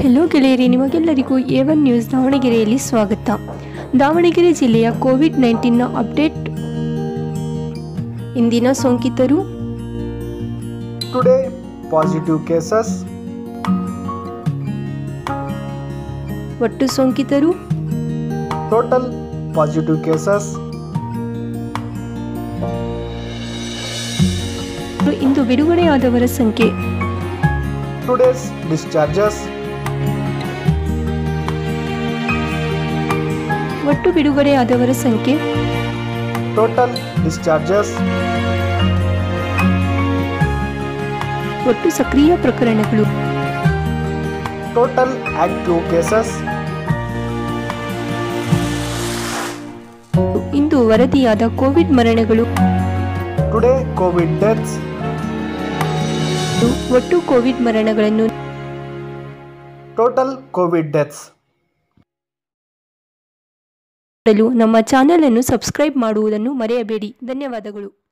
Hello ಗೆಳೆಯರಿ ನಿಮಗೆಲ್ಲರಿಗೂ A one news ದಾವಣಗೆರೆಯಲ್ಲಿ ಸ್ವಾಗತ. ದಾವಣಗೆರೆ ಜಿಲ್ಲೆಯ ಕೋವಿಡ್ ನೈನ್ಟೀನ್ನ ಅಪ್ಡೇಟ್ ಇಂದಿನ ಸೋಂಕಿತರು. ಟುಡೇ ಪಾಸಿಟಿವ್ ಕೇಸಸ್ ಒಟ್ಟು ಸೋಂಕಿತರು. ಟೋಟಲ್ ಪಾಸಿಟಿವ್ ಕೇಸಸ್ ಇಂದು ಬಿಡುಗಡೆಯಾದವರ ಸಂಖ್ಯೆ. Today's discharges. ಒಟ್ಟು ಬಿಡುಗಡೆ ಆದವರ ಸಂಖ್ಯೆ? ಟೋಟಲ್ ಡಿಸ್ಚಾರ್ಜಸ್ ಒಟ್ಟು ಸಕ್ರಿಯ ಪ್ರಕರಣಗಳು? ಟೋಟಲ್ ಆಕ್ಟಿವ್ ಕೇಸಸ್ ಇಂದು ವರದಿಯಾದ ಕೋವಿಡ್ ಮರಣಗಳು? ಟುಡೇ ಕೋವಿಡ್ ಡೆತ್ಸ್ ಒಟ್ಟು ಕೋವಿಡ್ ಮರಣಗಳನ್ನು? ಟೋಟಲ್ ಕೋವಿಡ್ ಡೆತ್ಸ್ ನಮ್ಮ ಚಾನೆಲ್ ಅನ್ನು ಸಬ್ಸ್ಕ್ರೈಬ್ ಮಾಡುವುದನ್ನು ಮರೆಯಬೇಡಿ. ಧನ್ಯವಾದಗಳು.